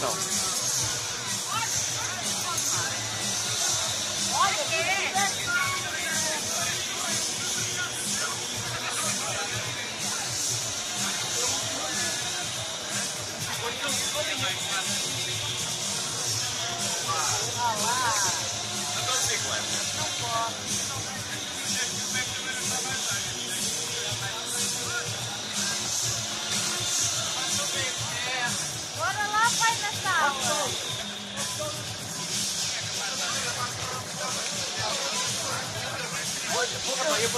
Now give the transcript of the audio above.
No. Oye,